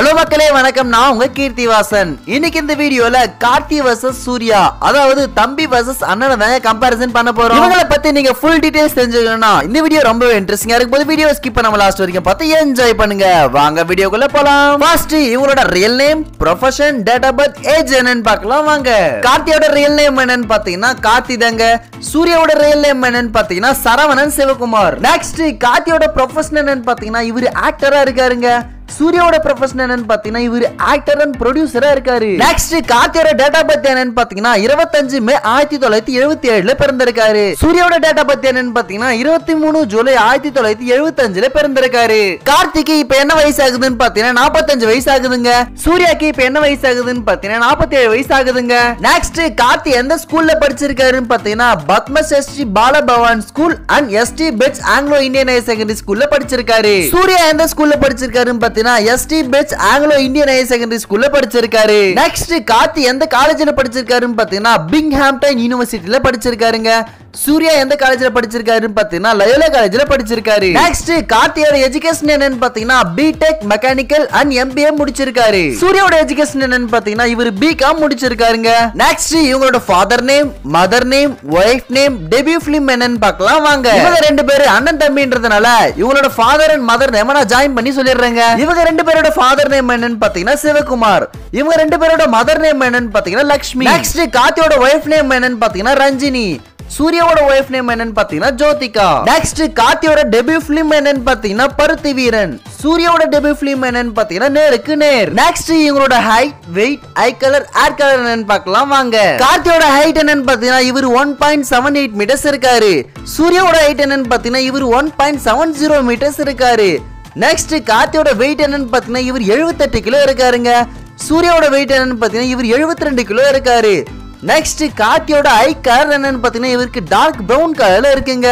Hello மக்களே வணக்கம். நான் உங்க கீர்த்தி வாசன் இன்னைக்கு இந்த வீடியோல கார்த்தி வர்சஸ் சூர்யா அதாவது தம்பி வர்சஸ் அண்ணனை தாங்க கம்பாரிசன் பண்ண போறோம். இவங்களை பத்தி நீங்க ஃபுல் டீடைல்ஸ் தெரிஞ்சுக்கணும்னா இந்த வீடியோ ரொம்ப இன்ட்ரெஸ்டிங்கா இருக்கும் போது வீடியோ ஸ்கிப் பண்ணாம லாஸ்ட் வரைக்கும் பார்த்து என்ஜாய் பண்ணுங்க. வாங்க வீடியோக்குள்ள போலாம். ஃபர்ஸ்ட் இவங்களோட real name profession date of birth age என்னன்னு பார்க்கலாம். வாங்க. கார்த்தியோட ரியல் நேம் என்னன்னு பாத்தீங்கன்னா கார்த்தி தாங்க. சூர்யாவோட ரியல் நேம் என்னன்னு பாத்தீங்கன்னா சரவணன் சிவகுமார். நெக்ஸ்ட் கார்த்தியோட ப்ரொஃபஷன் என்னன்னு பாத்தீங்கன்னா இவர் ஆக்டரா இருக்காருங்க. சூர்யாவோட ப்ரொஃபஷன் என்னன்னு பாத்தீங்கன்னா இவர் ஆக்டர் அண்ட் ப்ரொடியூசரா இருக்காரு. நெக்ஸ்ட் கார்த்தியோட டேட்டா பத்தி என்னன்னு பாத்தீங்கன்னா இருபத்தஞ்சு மே ஆயிரத்தி தொள்ளாயிரத்தி எழுபத்தி ஏழுல பிறந்திருக்காரு. சூர்யாவோட டேட்டா பத்தி என்னன்னு பாத்தீங்கன்னா இருபத்தி மூணு ஜூலை ஆயிரத்தி தொள்ளாயிரத்தி எழுபத்தி அஞ்சுல பிறந்திருக்காரு. கார்த்திக்கு இப்ப என்ன வயசு ஆகுதுன்னு பாத்தீங்கன்னா நாற்பத்தஞ்சு வயசு ஆகுதுங்க சூர்யாக்கு இப்ப என்ன வயசு ஆகுதுன்னு பாத்தீங்கன்னா நாற்பத்தி ஏழு வயசு ஆகுதுங்க நெக்ஸ்ட் கார்த்தி எந்த ஸ்கூல்ல படிச்சிருக்காருன்னு பாத்தீங்கன்னா Padmashree Bala Bhavan school and S T Bede's Anglo Indian higher secondary ஸ்கூல்ல படிச்சிருக்காரு. சூர்யா எந்த ஸ்கூல்ல படிச்சிருக்காருன்னு பாத்தீங்கன்னா S T Bede's Anglo Indian higher secondary ஸ்கூல்ல படிச்சிருக்காரு. நெக்ஸ்ட் கார்த்தி எந்த காலேஜ்ல படிச்சிருக்காருன்னு பாத்தீங்கன்னா பிங்ஹாம்டன் யூனிவர்சிட்டில படிச்சிருக்காருங்க. சூர்யா எந்த காலேஜ்ல படிச்சிருக்காருன்னு பாத்தீங்கன்னா லயோலா காலேஜ்ல படிச்சிருக்காரு. நெக்ஸ்ட் கார்த்தியோட எஜுகேஷன் என்னன்னு பாத்தீங்கன்னா பிடெக் மெக்கானிக்கல் அண்ட் எம்பிஏ முடிச்சிருக்காரு. சூர்யாவோட எஜுகேஷன் என்னன்னு பாத்தீங்கன்னா இவர் பிகாம் முடிச்சிருக்காருங்க. நெக்ஸ்ட் இவங்களோட father name mother name wife name debut film என்னன்னு பார்க்கலாம் வாங்க. இவங்க ரெண்டு பேரு அண்ணன் தம்பின்றதுனால இவங்களோட ஃபாதர் அண்ட் மதர் நேம் நான் ஜாயின் பண்ணி சொல்லிடுறேங்க. இவங்க ரெண்டு பேரோட ஃபாதர் நேம் என்னன்னு பாத்தீங்கன்னா சிவகுமார். இவங்க ரெண்டு பேரோட மதர் நேம் என்னன்னு பாத்தீங்கன்னா லக்ஷ்மி. நெக்ஸ்ட் கார்த்தியோட ஒய்ஃப் நேம் என்னன்னு பாத்தீங்கன்னா ரஞ்சினி. சூர்யாவோட ஒய்ஃப் நேம் என்னன்னு பாத்தீங்கன்னா ஜோதிகா. நெக்ஸ்ட் கார்த்தியோட டெபியூ பிலிம் என்னன்னு பாத்தீங்கன்னா பருத்தி வீரன். சூர்யாவோட டெபியூ பிலிம் என்னன்னு பாத்தீங்கன்னா நேருக்கு நேர். நெக்ஸ்ட் இவங்களோட height weight eye colour hair colour என்னன்னு பார்க்கலாம் வாங்க. கார்த்தியோட ஹைட் என்னன்னு பாத்தீங்கன்னா இவர் one point seven eight metres இருக்காரு. சூர்யாவோட ஹைட் என்னன்னு பாத்தீங்கன்னா இவர் one point seven zero metres இருக்காரு. நெக்ஸ்ட் கார்த்தியோட வெயிட் என்னன்னு பாத்தீங்கன்னா இவர் 78 கிலோ இருக்காருங்க. சூர்யாவோட வெயிட் என்னன்னு பாத்தீங்கன்னா இவர் 72 கிலோ இருக்காரு. நெக்ஸ்ட் கார்த்தியோட ஐ கலர் என்னன்னு பாத்தீங்கன்னா இவருக்கு டார்க் பிரவுன் கலர்ல இருக்குங்க.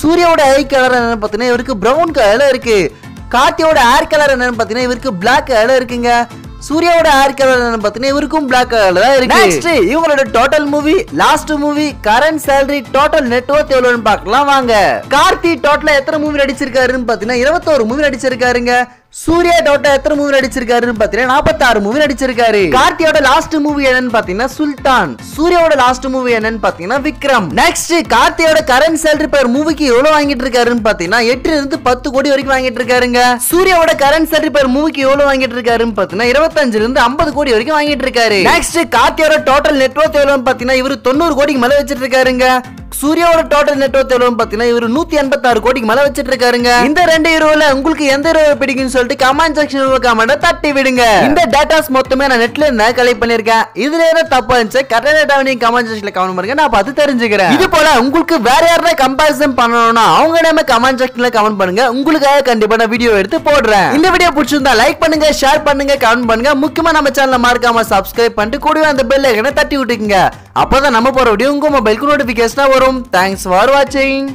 சூர்யாவோட ஐ கலர் என்னன்னு பாத்தீங்கன்னா இவருக்கு பிரவுன் கலர்ல இருக்கு. கார்த்தியோட ஹேர் கலர் என்னன்னு பாத்தீங்கன்னா இவருக்கு பிளாக் கலர்ல இருக்குங்க. சூர்யாவோட ஹேர் கலர் என்னன்னு பாத்தீங்கன்னா இவருக்கும் பிளாக் கலர்ல தான் இருக்கு. நெக்ஸ்ட் இவங்களோட total movie last movie current salary total net worth எவ்வளவுன்னு பார்க்கலாம் வாங்க. கார்த்தி டோட்டலா எத்தனை மூவி நடிச்சிருக்காருன்னு பாத்தீங்கன்னா இருபத்தோரு மூவி நடிச்சிருக்காருங்க. சூர்யா டோட்டா எத்தனை மூவி நடிச்சிருக்காருன்னு பாத்தீங்கன்னா நாற்பத்தாறு மூவி நடிச்சிருக்காரு. கார்த்தியோட லாஸ்ட் மூவி என்னன்னு பாத்தீங்கன்னா சுல்தான். சூர்யாவோட லாஸ்ட் மூவி என்னன்னு பாத்தீங்கன்னா விக்ரம். நெக்ஸ்ட் கார்த்தியோட கரண்ட் சேலரி பர் மூவிக்கு எவ்வளவு வாங்கிட்டு இருக்காருன்னு பாத்தீங்கன்னா எட்டுல இருந்து பத்து கோடி வரைக்கும் வாங்கிட்டு இருக்காருங்க. சூர்யாவோட கரண்ட் சேலரி பர் மூவிக்கு எவ்வளவு வாங்கிட்டு இருக்காருன்னு பாத்தீங்கன்னா இருபத்தஞ்சுல இருந்து ஐம்பது கோடி வரைக்கும் வாங்கிட்டு இருக்காரு. நெக்ஸ்ட் கார்த்தியோட டோட்டல் நெட்வொர்க் எவ்வளவுன்னு பாத்தீங்கன்னா இவரு தொண்ணூறு கோடிக்கு மேல வச்சிட்டு இருக்காருங்க. சூர்யாவோட டோட்டல் நெட்வொர்க் எவ்வளவு பாத்தீங்கன்னா இவரு நூத்தி எண்பத்தாறு கோடிக்கு மேல வச்சிட்டு இருக்காருங்க இந்த ரெண்டு ஹீரோல உங்களுக்கு எந்த ஹீரோ பிடிக்கும்னு சொல்லிட்டு கமெண்ட் செக்ஷன் கமெண்ட் தட்டி விடுங்க. இந்த டேட்டாஸ் மொத்தமே நான் நெட்ல இருந்து கலெக்ட் பண்ணிருக்கேன் இதுல என்ன தப்பா இருந்துச்சு? கரெக்டான டேட்டா நீங்க கமெண்ட் செக்ஷன்ல கமெண்ட் பண்ணுங்க. நான் பார்த்து தெரிஞ்சுக்கிறேன். இது போல உங்களுக்கு வேற யாராவது கம்பாரிசன் பண்ணணும்னா அவங்க நம்ம கமெண்ட் செக்ஷன்ல கமெண்ட் பண்ணுங்க. உங்களுக்காக கண்டிப்பா நான் வீடியோ எடுத்து போடுறேன். இந்த வீடியோ பிடிச்சிருந்தா லைக் பண்ணுங்க ஷேர் பண்ணுங்க கமெண்ட் பண்ணுங்க. முக்கியமா நம்ம சேனலை மறக்காம சப்ஸ்கிரைப் பண்ணிட்டு கூடவே அந்த பெல் ஐக்கனை தட்டி விட்டுக்குங்க. அப்போதான் நம்ம போகிற வீடியோ உங்கள் மொபைலுக்கு நோட்டிஃபிகேஷனாக வரும். தேங்க்ஸ் ஃபார் வாட்சிங்